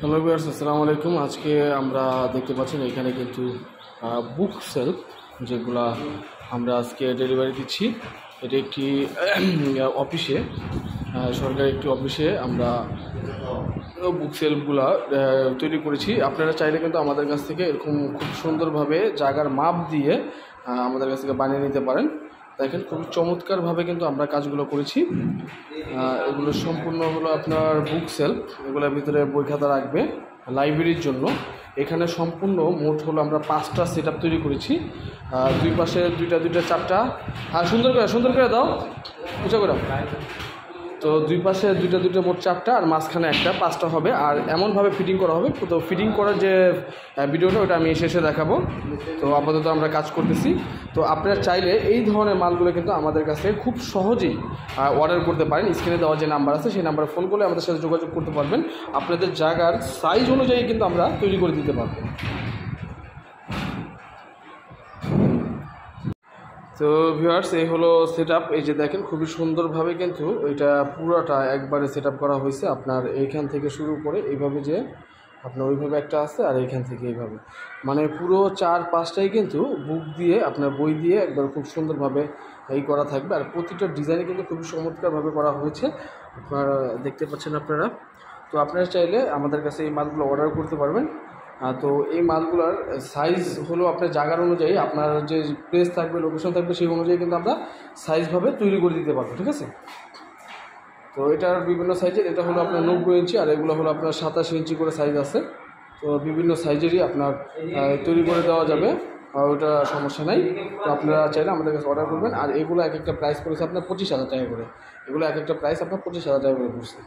Hello viewers আসসালামু আলাইকুম। আজকে আমরা দেখতে পাচ্ছেন এখানে কিন্তু বুক সেলফ যেগুলা আমরা আজকে ডেলিভারি দিচ্ছি। এটি একটি অফিসে সরকারি একটি অফিসে আমরা বুক সেলফগুলা তৈরি করেছি। আপনারা চাইলে কিন্তু আমাদের কাছ থেকে এরকম খুব সুন্দরভাবে জায়গার মাপ দিয়ে আমাদের কাছ থেকে বানিয়ে নিতে পারেন। দেখেন খুবই চমৎকারভাবে কিন্তু আমরা কাজগুলো করেছি। এগুলো সম্পূর্ণ হলো আপনার বুক সেলফ এগুলোর ভিতরে বই খাতা রাখবে লাইব্রেরির জন্য। এখানে সম্পূর্ণ মোট হলো আমরা পাঁচটা সেট তৈরি করেছি। দুই পাশে দুইটা দুইটা, চারটা। হ্যাঁ সুন্দর করে সুন্দর করে দাও। পুজো করে। তো দুই পাশে দুইটা দুইটা মোট চারটা আর মাঝখানে একটা, পাঁচটা হবে। আর এমনভাবে ফিটিং করা হবে। তো ফিটিং করার যে ভিডিওটা, ওটা আমি শেষে দেখাবো। তো আপাতত আমরা কাজ করতেছি। তো আপনারা চাইলে এই ধরনের মালগুলো কিন্তু আমাদের কাছে খুব সহজেই অর্ডার করতে পারেন। স্ক্রিনে দেওয়া যে নাম্বার আছে, সেই নাম্বারে ফোন করলে আমাদের সাথে যোগাযোগ করতে পারবেন। আপনাদের জায়গার সাইজ অনুযায়ী কিন্তু আমরা তৈরি করে দিতে পারব। তো ভিউয়ার্স এই হলো সেট এই যে দেখেন, খুবই সুন্দরভাবে কিন্তু এটা পুরোটা একবারে সেট করা হয়েছে আপনার এইখান থেকে শুরু করে এইভাবে যে আপনার ওইভাবে একটা আছে আর এইখান থেকে এইভাবে। মানে পুরো চার পাঁচটাই কিন্তু বুক দিয়ে, আপনার বই দিয়ে একবার খুব সুন্দরভাবে এই করা থাকবে। আর প্রতিটা ডিজাইনে কিন্তু খুবই চমৎকারভাবে করা হয়েছে। আপনারা, দেখতে পাচ্ছেন আপনারা। তো আপনারা চাইলে আমাদের কাছে এই মালগুলো অর্ডার করতে পারবেন। তো এই মালগুলোর সাইজ হলো আপনার জায়গার অনুযায়ী, আপনার যে প্লেস থাকবে লোকেশন থাকবে, সেই অনুযায়ী কিন্তু আমরা সাইজভাবে তৈরি করে দিতে পারব, ঠিক আছে? তো এটার বিভিন্ন সাইজের এটা হলো আপনার নব্বই ইঞ্চি আর এগুলো হলো আপনার সাতাশ ইঞ্চি করে সাইজ আছে। তো বিভিন্ন সাইজেরই আপনার তৈরি করে দেওয়া যাবে, আর ওটা সমস্যা নাই। তো আপনারা চাইলে আমাদের কাছে অর্ডার করবেন। আর এগুলো এক একটা প্রাইস পড়েছে আপনার পঁচিশ হাজার টাকা করে। এগুলো এক একটা প্রাইস আপনার পঁচিশ হাজার টাকা করে পড়ছে।